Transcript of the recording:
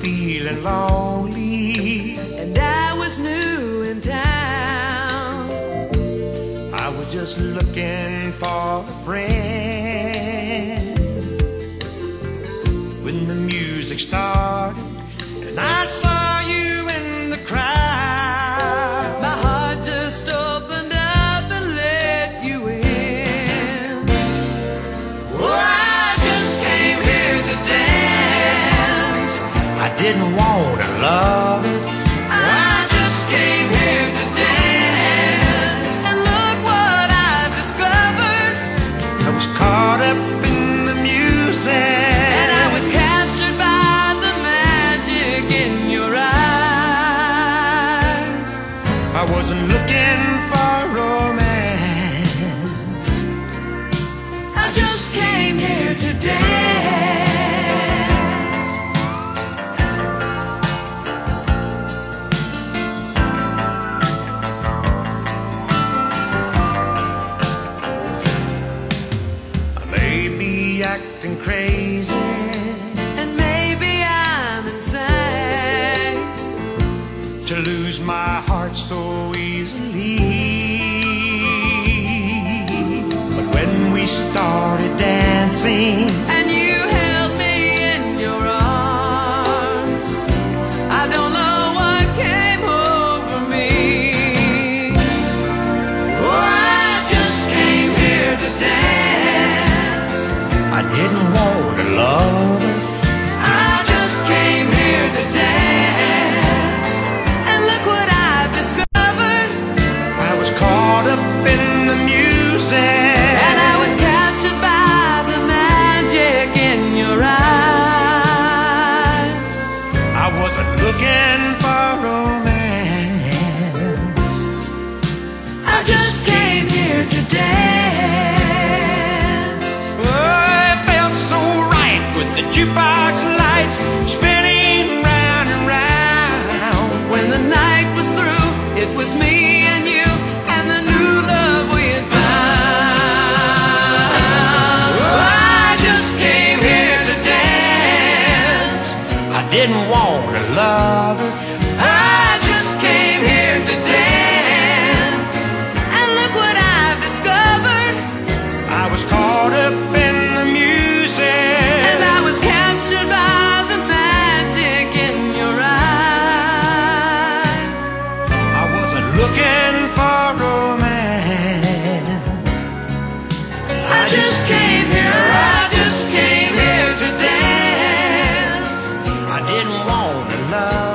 feeling lonely. And I was new in town. I was just looking for a friend. When the music started, and I saw I didn't want to love it. I just came here to dance. And look what I've discovered. I was caught up in the music. And I was captured by the magic in your eyes. I wasn't looking for romance. I just came here to dance. My heart so easily. But when we started dancing, wasn't looking for romance. I just came here to dance. Oh, it felt so right with the jukebox lights spinning round and round. When the night was through, it was me and didn't want to love her. now